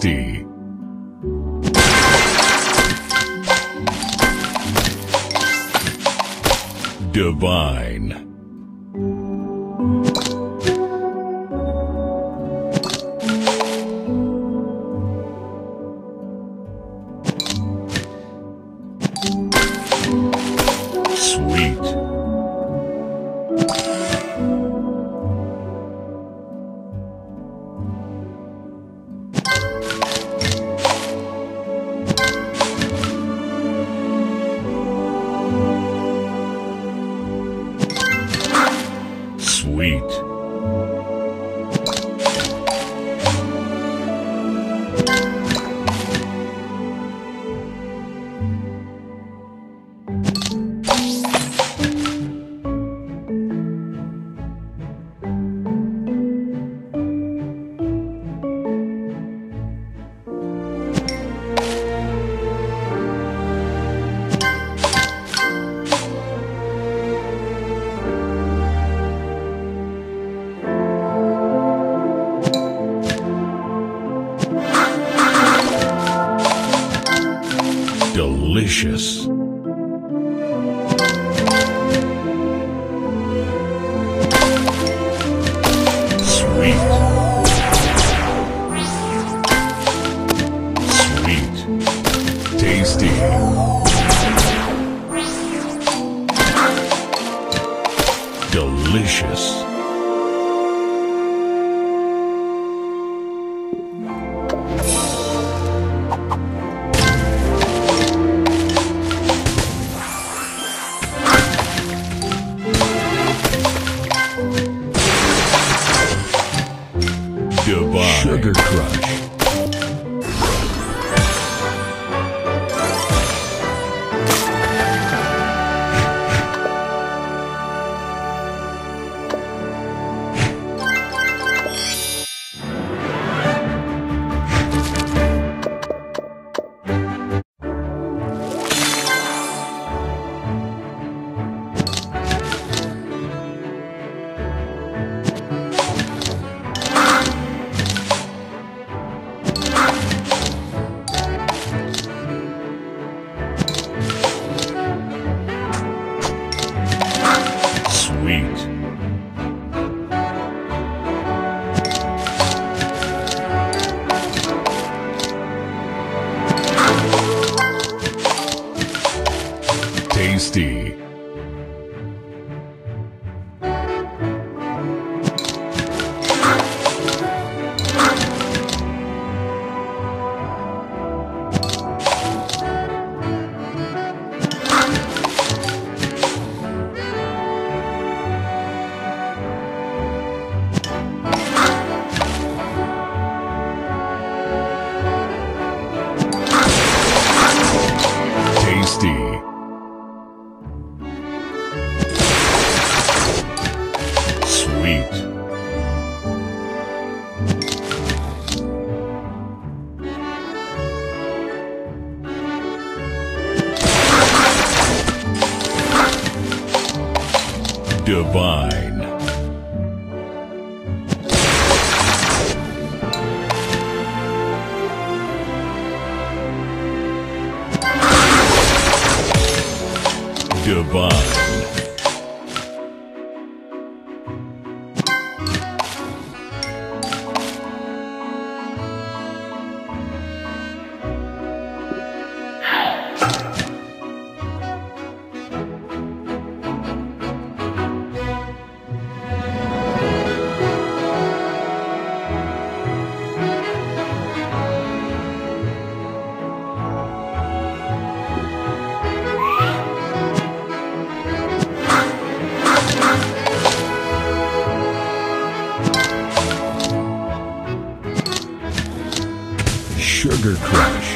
Tasty. Divine. Delicious. Sugar Crush. Divine. Divine. Sugar Crush.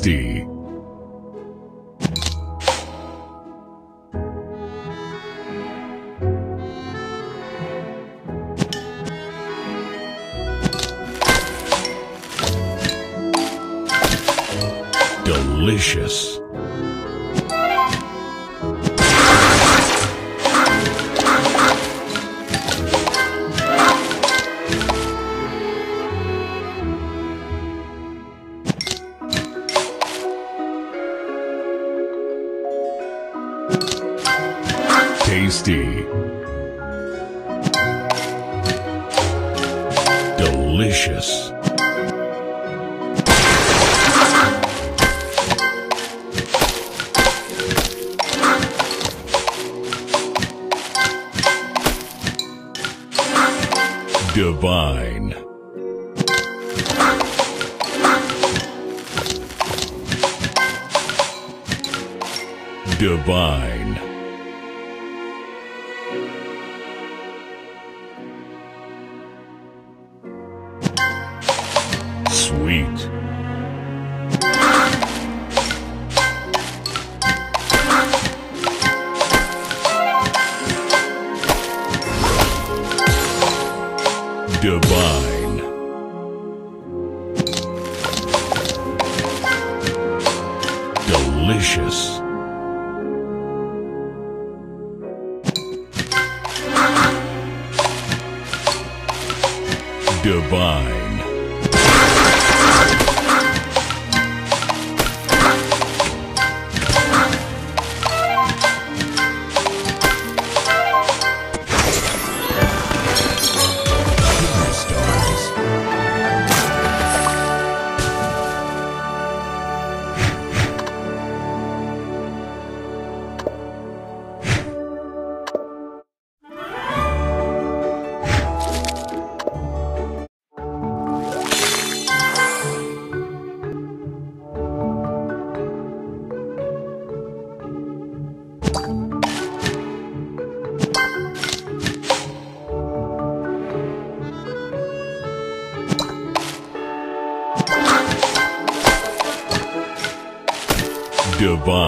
60. Tasty. Delicious. Divine. Divine. Delicious. Divine. Divine.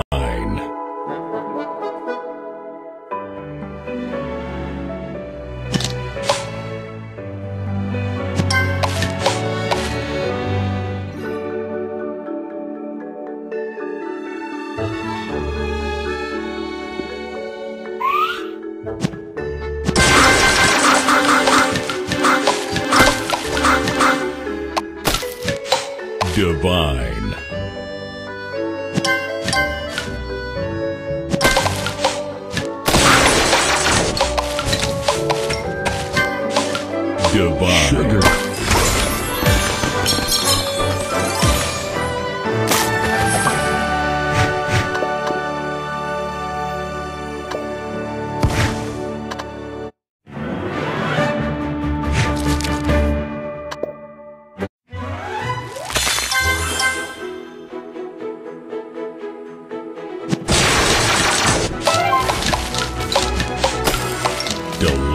Divine.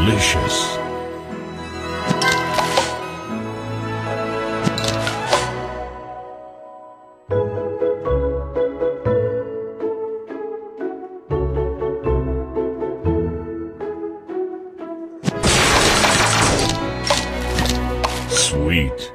Delicious. Sweet.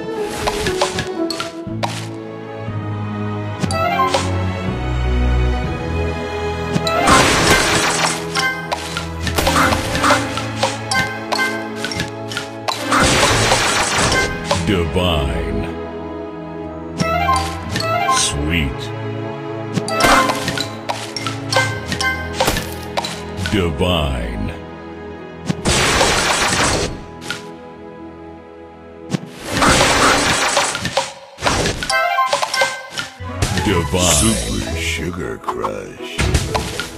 Sweet. Divine. Divine. Super Sugar Crush.